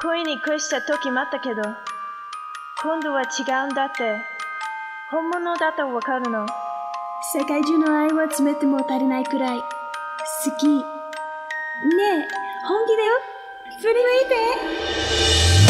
恋に恋した時もあったけど、今度は違うんだって、本物だとわかるの。世界中の愛は詰めても足りないくらい、好き。ねえ、本気だよ振り向いて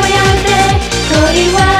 をやって恋は